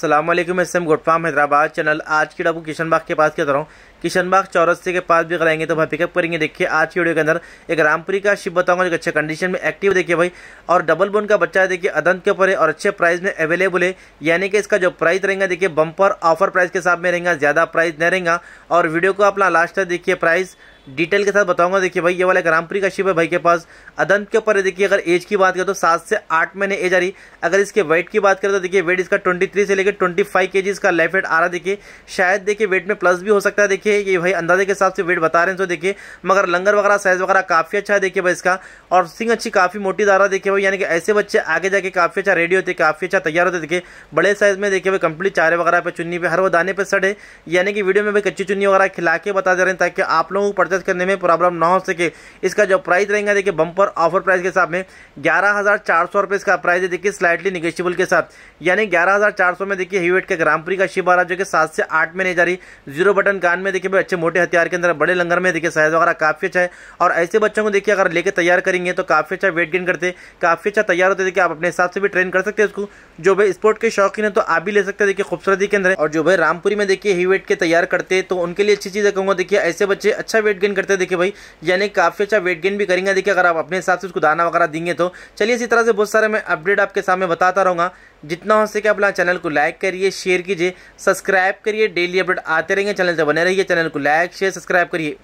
सलाम S M good farm Hyderabad, channel आज की आपको किशन बाग के पास क्या रहा हूँ। किशन बाग चौरस्ते के पास भी कराएँगे तो भाई पिकअप करेंगे। देखिए, आज की वीडियो के अंदर एक रामपुरी का शिप बताऊँगा जो अच्छे कंडीशन में एक्टिव देखिए भाई, और डबल बोन का बच्चा है। देखिए, अदंत के ऊपर है और अच्छे प्राइस में अवेलेबल है। यानी कि इसका जो प्राइस रहेगा, देखिए बम्पर ऑफ़र प्राइस के साथ में रहेगा, ज़्यादा प्राइस नहीं रहेगा। और वीडियो को अपना लास्ट तक देखिए प्राइस डिटेल के साथ बताऊँगा। देखिए भाई, ये वाला ग्रामपुरी का शिप है भाई के पास। अदंत के ऊपर देखिए, अगर एज की बात करें तो सात से आठ महीने एज आ रही। अगर इसके वेट की बात करें तो देखिए वेट इसका ट्वेंटी थ्री से लेकर ट्वेंटी फाइव के जी इसका लेफ़्ट वेट आ रहा देखिए, शायद देखिए वेट में प्लस भी हो सकता है। देखिए, ये भाई अंदाजे के हिसाब से वेट बता रहे हैं। तो देखिए, मगर लंगर वगैरह साइज़ वगैरह काफ़ी अच्छा है, देखिए भाई इसका। और सिंग अच्छी, काफ़ी मोटी दारा देखिए भाई, यानी कि ऐसे बच्चे आगे जाके काफ़ी अच्छा रेडी होते, काफ़ी अच्छा तैयार होते। देखिए, बड़े साइज़ में, देखिए भाई कंप्लीट चारे वगैरह पे, चुन्नी पे, हर वो दाने पे सड़े। यानी कि वीडियो में भाई कच्ची चुन्नी वगैरह खिला के बता दे रहे हैं, ताकि आप लोगों को परचेज करने में प्रॉब्लम ना हो सके। इसका जो प्राइस रहेगा, देखिए बंपर ऑफ़र प्राइस के हिसाब में ग्यारह हज़ार चार सौ रुपए इसका प्राइस है, देखिए स्लाइटली निगेशियबल के साथ। यानी ग्यारह हज़ार चार सौ में, देखिए हीवेट के ग्रामपुरी का शिप आ रहा जो कि सात से आठ में नहीं जा रही। ज़ीरो बटन कान में, देखिए अच्छे मोटे हथियार के अंदर, बड़े लंगर में, देखिए, साइज़ वगैरह काफ़ी अच्छा है। और ऐसे बच्चों को, देखिए, अगर लेके तैयार करेंगे तो काफ़ी अच्छा वेट गेन करते काफ़ी अच्छा तैयार होते देखिए, आप अपने हिसाब से भी ट्रेन कर सकते हैं उसको। जो, भाई स्पोर्ट के शौकीन है तो आप भी ले सकते हैं, देखिए, खूबसूरती के अंदर। और जो, भाई, रामपुरी में, देखिए ही वेट के तैयार करते तो उनके लिए अच्छी चीज़ कहूँगा, देखिए, ऐसे बच्चे अच्छा वेट गेन करते देखिए भाई, यानी काफ़ी अच्छा वेट गेन भी करेंगे। देखिए, अगर आप अपने हिसाब से उसको दाना वगैरह देंगे तो। चलिए, इसी तरह से बहुत सारे मैं अपडेट आपके सामने बताता रहूँगा। जितना हो सके अपना चैनल को लाइक करिए शेयर कीजिए सब्सक्राइब करिए। डेली अपडेट आते रहेंगे। चैनल से बने रहिए। चैनल को लाइक शेयर सब्सक्राइब करिए।